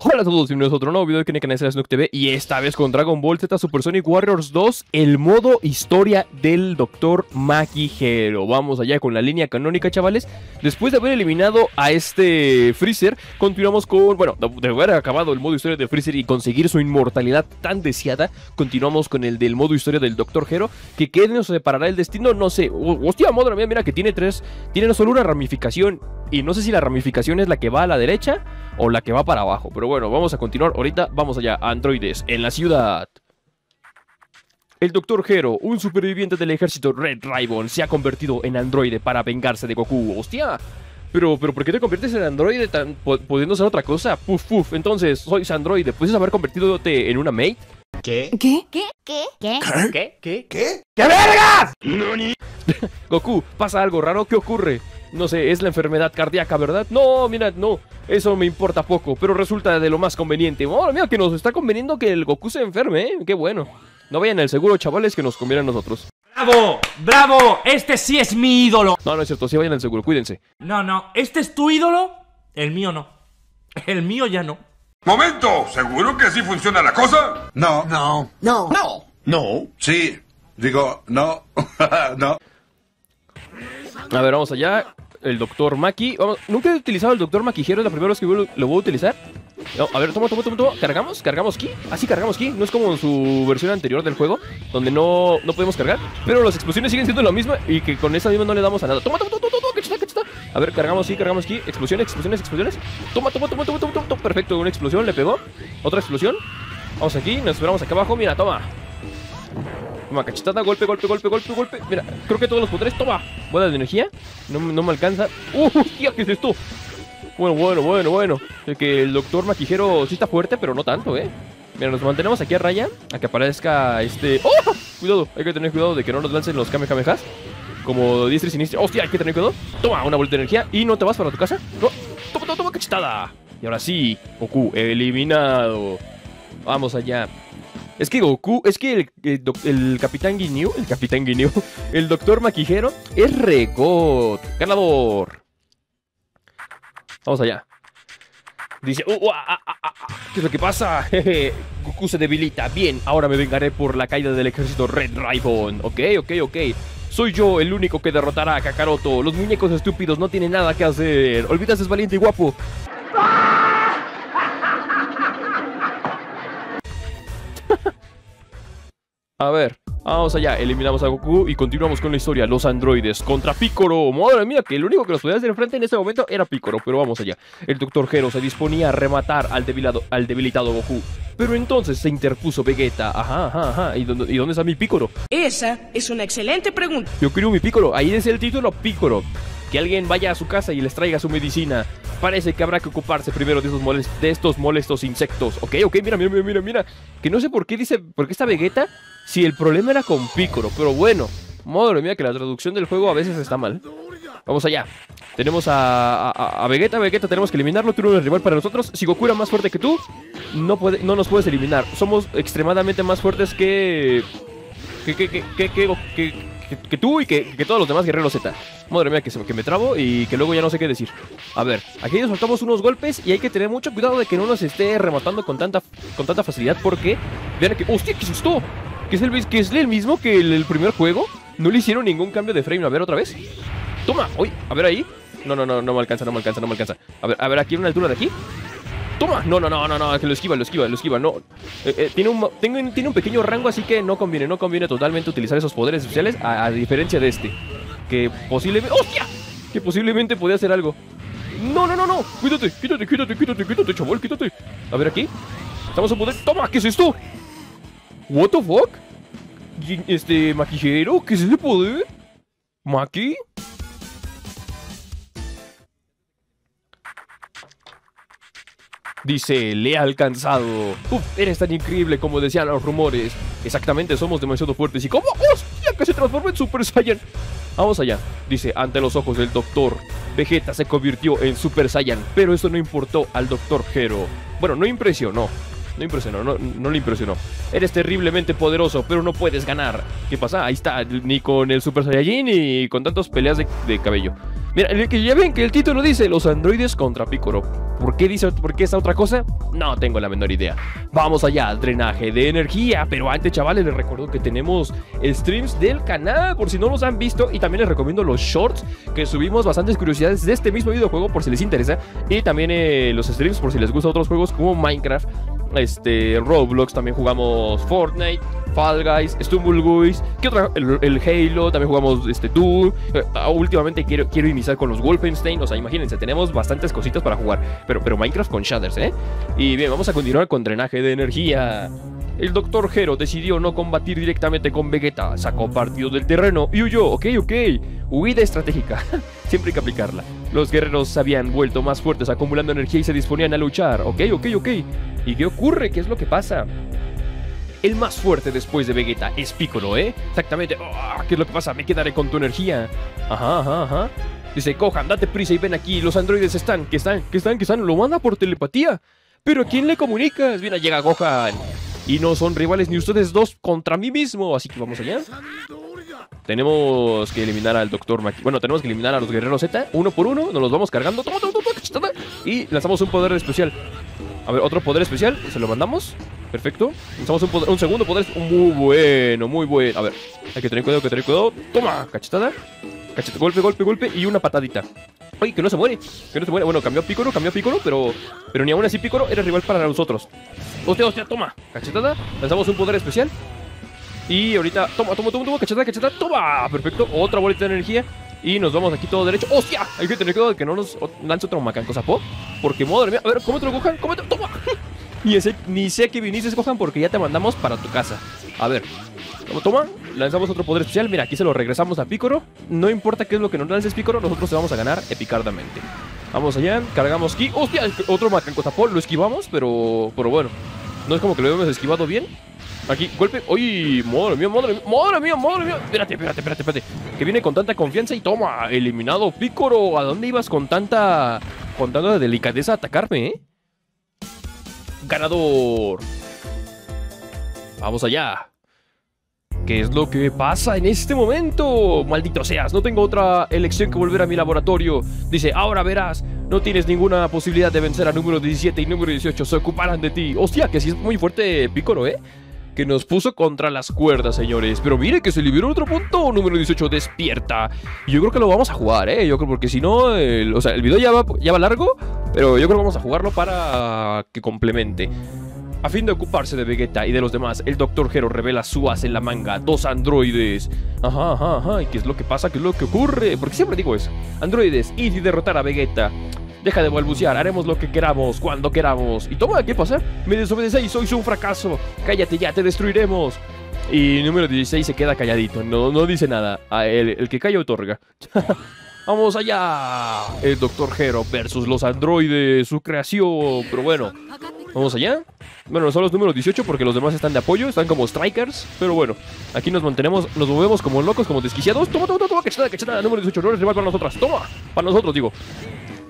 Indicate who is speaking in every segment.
Speaker 1: Hola a todos, bienvenidos a otro nuevo video de en canal Snook TV y esta vez con Dragon Ball Z Super Sonic Warriors 2, el modo historia del Dr. Makihiro. Vamos allá con la línea canónica, chavales. Después de haber eliminado a este Freezer, continuamos con, bueno, de haber acabado el modo historia de Freezer y conseguir su inmortalidad tan deseada, continuamos con el del modo historia del Dr. Hero, que qué nos separará el destino, no sé. Hostia, madre mía, mira que tiene tres, tiene solo una ramificación y no sé si la ramificación es la que va a la derecha o la que va para abajo, pero bueno, vamos a continuar. Ahorita vamos allá, androides, en la ciudad. El Dr. Hero, un superviviente del ejército Red Ribbon, se ha convertido en androide para vengarse de Goku. ¡Hostia! Pero, pero ¿por qué te conviertes en androide tan, pudiendo ser otra cosa? Puf, puf. Entonces, sois androide. ¿Puedes haber convertido en una mate?
Speaker 2: ¿Qué?
Speaker 3: ¿Qué? ¿Qué? ¿Qué?
Speaker 1: ¿Qué? ¿Qué? ¿Qué?
Speaker 2: ¿Qué? ¿Qué vergas?
Speaker 1: Goku, ¿pasa algo raro? ¿Qué ocurre? No sé, es la enfermedad cardíaca, ¿verdad? No, mira, no. Eso me importa poco, pero resulta de lo más conveniente. Oh, mira, que nos está conveniendo que el Goku se enferme, ¿eh? Qué bueno. No vayan al seguro, chavales, que nos conviene a nosotros.
Speaker 4: ¡Bravo! ¡Bravo! Este sí es mi ídolo.
Speaker 1: No, no es cierto, sí vayan al seguro, cuídense.
Speaker 4: No, no, ¿este es tu ídolo? El mío no. El mío ya no.
Speaker 5: ¡Momento! ¿Seguro que así funciona la cosa?
Speaker 2: No. No.
Speaker 3: No.
Speaker 2: No. No.
Speaker 5: Sí. Digo, no. no.
Speaker 1: A ver, vamos allá el Dr. Maki. Nunca he utilizado el Dr. Makihiro, es la primera vez que lo, voy a utilizar. a ver, toma, toma, toma, toma. ¿Cargamos? ¿Cargamos ki? Así ah, cargamos ki. No es como en su versión anterior del juego, donde no, no podemos cargar. Pero las explosiones siguen siendo lo mismo y que con esa misma no le damos a nada. Toma, toma, toma, toma, toma. A ver, cargamos ki, cargamos ki. Explosiones, explosiones, explosiones. Toma, toma, toma, toma, toma, toma. Perfecto, una explosión, le pegó. Otra explosión. Vamos aquí, nos esperamos acá abajo. Mira, toma. Toma, cachetada, golpe, golpe, golpe, golpe, golpe. Mira, creo que todos los poderes. Toma. Buena de energía. No, no me alcanza. ¡Uh! ¡Hostia! ¿Qué es esto? Bueno, bueno, bueno, bueno. El que el doctor Maquijero sí está fuerte, pero no tanto, ¿eh? Mira, nos mantenemos aquí a raya. A que aparezca este... ¡Oh! Cuidado. Hay que tener cuidado de que no nos lancen los Kamehamehas. Como diestra y siniestra. ¡Hostia! Hay que tener cuidado. Toma, una vuelta de energía. ¿Y no te vas para tu casa? Toma, toma, toma, cachetada. Y ahora sí, Goku, eliminado. Vamos allá. Es que Goku, es que el, Capitán Ginyu, el Capitán Ginyu, el Doctor Maquijero es Regot. Ganador. Vamos allá. Dice, uh, ah, ah, ¿qué es lo que pasa? Goku se debilita. Bien, ahora me vengaré por la caída del ejército Red Ribbon. Ok, ok, ok. Soy yo el único que derrotará a Kakaroto. Los muñecos estúpidos no tienen nada que hacer. Olvidas es valiente y guapo. A ver, vamos allá, eliminamos a Goku y continuamos con la historia. Los androides contra Piccolo. Madre mía, que el único que nos podía hacer frente en ese momento era Piccolo, pero vamos allá. El Dr. Gero se disponía a rematar al, debilado, al debilitado Goku. Pero entonces se interpuso Vegeta. Ajá, ajá, ajá. ¿Y dónde, ¿Y dónde está mi Piccolo?
Speaker 3: Esa es una excelente pregunta.
Speaker 1: Yo quiero mi Piccolo. Ahí es el título Piccolo. Que alguien vaya a su casa y les traiga su medicina. Parece que habrá que ocuparse primero de, estos molestos insectos. Ok, ok, mira, mira, mira, mira. Que no sé por qué dice, por qué está Vegeta si el problema era con Piccolo, pero bueno. Madre mía, que la traducción del juego a veces está mal. Vamos allá. Tenemos a, Vegeta. Vegeta tenemos que eliminarlo. Tú no eres rival para nosotros. Si Goku era más fuerte que tú, no, puede, no nos puedes eliminar. Somos extremadamente más fuertes que... Que, que, que, que, tú y que, todos los demás guerreros Z. Madre mía, que, se, que me trabo y que luego ya no sé qué decir. A ver, aquí nos soltamos unos golpes y hay que tener mucho cuidado de que no nos esté rematando con tanta, con tanta facilidad porque... Vean que... ¡Hostia, qué susto! que es el, que es el mismo que el, primer juego. No le hicieron ningún cambio de frame. A ver, otra vez. Toma. Uy, a ver ahí. No, no, no, no me alcanza, no me alcanza, no me alcanza. A ver, a ver, aquí en una altura de aquí. Toma. No, no, no, no, no, que lo esquiva, lo esquiva, lo esquiva. No. Eh, eh, tiene, un, tiene un pequeño rango, así que no conviene, no conviene totalmente utilizar esos poderes especiales, a, diferencia de este. Que posiblemente... ¡Hostia! Que posiblemente podía hacer algo. No, no, no, no. Cuídate, quítate, quítate, quítate, quítate, chaval, quítate. A ver aquí. Estamos a poder. ¡Toma! ¿Qué es esto? ¿What the fuck? Este, maquillero, ¿qué es ese poder? ¿Maki? Dice, le ha alcanzado. Uf, eres tan increíble como decían los rumores. Exactamente, somos demasiado fuertes. ¿Y cómo? ¡Hostia! Que se transformó en Super Saiyan. Vamos allá. Dice, ante los ojos del doctor, Vegeta se convirtió en Super Saiyan. Pero eso no importó al doctor Hero. Bueno, no impresionó. No impresionó, no, le impresionó. Eres terriblemente poderoso, pero no puedes ganar. ¿Qué pasa? Ahí está, ni con el Super Saiyajin ni con tantas peleas de, cabello. Mira, ya ven que el título dice los androides contra Piccolo. ¿Por qué dice por qué esa otra cosa? No tengo la menor idea. Vamos allá al drenaje de energía. Pero antes, chavales, les recuerdo que tenemos streams del canal. Por si no los han visto. Y también les recomiendo los shorts. Que subimos bastantes curiosidades de este mismo videojuego. Por si les interesa. Y también eh, los streams por si les gustan otros juegos como Minecraft. Este, Roblox. También jugamos Fortnite. Fall Guys, Stumble Guys, ¿qué otra? El, Halo, también jugamos este Doom. Eh, ah, últimamente quiero, quiero iniciar con los Wolfenstein, o sea, imagínense, tenemos bastantes cositas para jugar, pero, pero Minecraft con shaders, ¿eh? Y bien, vamos a continuar con drenaje de energía. El Dr. Hero decidió no combatir directamente con Vegeta, sacó partido del terreno y huyó, ok, ok. Huida estratégica, siempre hay que aplicarla. Los guerreros se habían vuelto más fuertes acumulando energía y se disponían a luchar, ok, ok, ok. ¿Y qué ocurre? ¿Qué es lo que pasa? El más fuerte después de Vegeta es Piccolo, ¿eh? Exactamente. Oh, ¿Qué es lo que pasa? Me quedaré con tu energía. Ajá, ajá, ajá. Dice, cojan, date prisa y ven aquí. Los androides están, que están, que están, que están. Lo manda por telepatía. Pero ¿a quién le comunicas? Mira, llega Gohan. Y no son rivales ni ustedes dos contra mí mismo. Así que vamos allá. Tenemos que eliminar al Doctor Maki. Bueno, tenemos que eliminar a los guerreros Z. Uno por uno. Nos los vamos cargando. Y lanzamos un poder especial. A ver, otro poder especial. Se lo mandamos. Perfecto. Lanzamos un, poder- un segundo poder. Muy bueno, muy bueno. A ver, hay que tener cuidado, hay que tener cuidado. Toma, cachetada. Cacheta, golpe, golpe, golpe. Y una patadita. Ay, que no se muere. Que no se muere. Bueno, cambió a Piccolo, cambió a Piccolo, pero, pero ni aún así Piccolo era rival para nosotros. Hostia, hostia, toma. Cachetada. Lanzamos un poder especial. Y ahorita, toma, toma, toma, toma, cachetada, cachetada, toma. Perfecto. Otra bolita de energía. Y nos vamos aquí todo derecho. ¡Hostia! Hay que tener cuidado de que no nos lance otro macanco sapo. Porque, madre mía. A ver, cómetelo, Gohan. Cómetelo. Toma. Ni, ese, ni sé que viniste, Gohan, porque ya te mandamos para tu casa. A ver. Toma, toma. Lanzamos otro poder especial. Mira, aquí se lo regresamos a Picoro. No importa qué es lo que nos lances, Picoro. Nosotros te vamos a ganar epicardamente. Vamos allá. Cargamos aquí. ¡Hostia! Otro macanco sapo. Lo esquivamos, pero, pero bueno. No es como que lo hemos esquivado bien. Aquí, golpe. ¡Uy! ¡Madre mía, madre mía! ¡Madre mía, madre mía! Espérate, espérate, espérate, espérate. Que viene con tanta confianza y toma. Eliminado Pícoro. ¿A dónde ibas con tanta. con tanta delicadeza a atacarme, eh? Ganador. Vamos allá. ¿Qué es lo que pasa en este momento? Maldito seas, no tengo otra elección que volver a mi laboratorio. Dice, ahora verás, no tienes ninguna posibilidad de vencer a número 17 y número 18, se ocuparán de ti. Hostia, que sí es muy fuerte Pícoro, ¿eh? Que nos puso contra las cuerdas, señores. Pero mire que se liberó otro punto, número 18, despierta. Y yo creo que lo vamos a jugar, ¿eh? Yo creo porque si no, o sea, el video ya va, ya va largo, pero yo creo que vamos a jugarlo para que complemente. A fin de ocuparse de Vegeta y de los demás, el Dr. Hero revela su as en la manga, dos androides. Ajá, ajá, ajá. ¿Y qué es lo que pasa? ¿Qué es lo que ocurre? Porque siempre digo eso. Androides, id y derrotar a Vegeta. Deja de balbucear, haremos lo que queramos, cuando queramos. Y toma, ¿qué pasa? Me desobedecéis, sois un fracaso. Cállate ya, te destruiremos. Y número 16 se queda calladito, no, no dice nada. El que calla otorga. Vamos allá. El Dr. Hero versus los androides, su creación. Pero bueno, vamos allá. Bueno, son los números 18 porque los demás están de apoyo, están como strikers. Pero bueno, aquí nos mantenemos, nos movemos como locos, como desquiciados. Toma, toma, toma, toma, cachetada, cachetada, número 18. No rival para nosotras. Toma, para nosotros, digo.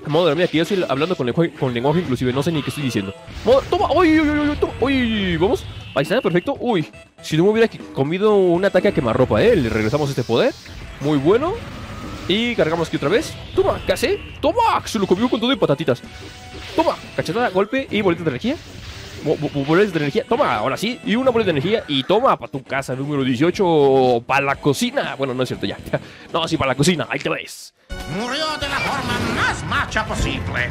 Speaker 1: Madre mía, que yo estoy hablando con lenguaje, con lenguaje inclusive, no sé ni qué estoy diciendo. Madre- toma, uy, uy, uy, uy, toma, uy, vamos. Ahí está, perfecto. Uy, si no me hubiera comido un ataque a quemarropa, eh. Le regresamos este poder. Muy bueno. Y cargamos aquí otra vez. Toma, ¿qué hace? Toma, se lo comió con todo y patatitas. Toma, cachetada, golpe y boleta de energía. Bo- bo- Boletas de energía. Toma, ahora sí. Y una boleta de energía. Y toma, para tu casa, número 18. Para la cocina. Bueno, no es cierto ya. No, sí, para la cocina. Ahí te ves.
Speaker 2: Murió de la forma más macha posible.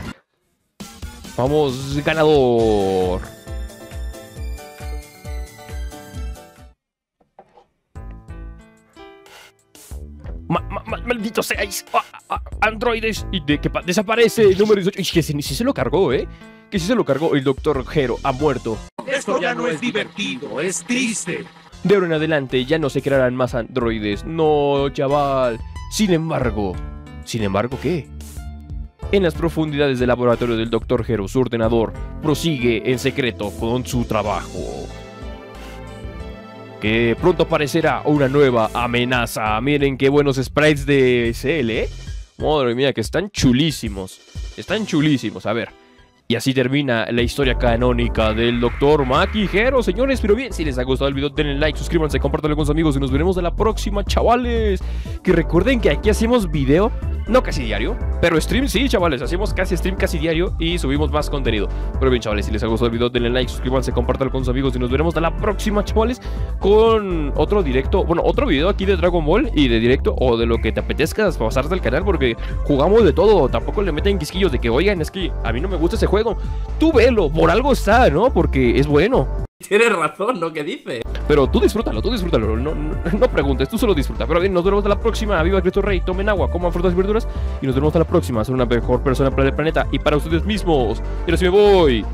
Speaker 1: Vamos, ganador. Ma- ma- ma- maldito seáis, ah, ah, androides. Y de que pa- desaparece el número 18. Y que sí se lo cargó, ¿eh? Que sí se lo cargó. El doctor Hero ha muerto.
Speaker 2: Esto ya no es divertido, es triste.
Speaker 1: De ahora en adelante ya no se crearán más androides. No, chaval. Sin embargo, sin embargo, ¿qué? En las profundidades del laboratorio del Dr. Hero, su ordenador prosigue en secreto con su trabajo. Que pronto aparecerá una nueva amenaza. Miren qué buenos sprites de SL, ¿eh? Madre mía, que están chulísimos. Están chulísimos. A ver. Y así termina la historia canónica del Dr. Maquijero, señores. Pero bien, si les ha gustado el video, denle like, suscríbanse, compártanlo con sus amigos y nos veremos en la próxima, chavales. Que recuerden que aquí hacemos video, no casi diario, pero stream sí, chavales. Hacemos casi stream casi diario y subimos más contenido. Pero bien, chavales, si les ha gustado el video, denle like, suscríbanse, compártanlo con sus amigos y nos veremos en la próxima, chavales. Con otro directo, bueno, otro video aquí de Dragon Ball y de directo o de lo que te apetezca pasar del canal porque jugamos de todo. Tampoco le meten quisquillos de que, oigan, es que a mí no me gusta ese juego. Tú velo, por algo está, ¿no? Porque es bueno.
Speaker 4: Tienes razón, ¿no? ¿Qué dices?
Speaker 1: Pero tú disfrútalo, tú disfrútalo. No, no, no preguntes, tú solo disfruta. Pero bien, nos vemos hasta la próxima. Viva Cristo Rey, tomen agua, coman frutas y verduras. Y nos vemos hasta la próxima. Ser una mejor persona para el planeta y para ustedes mismos. Y ahora sí me voy.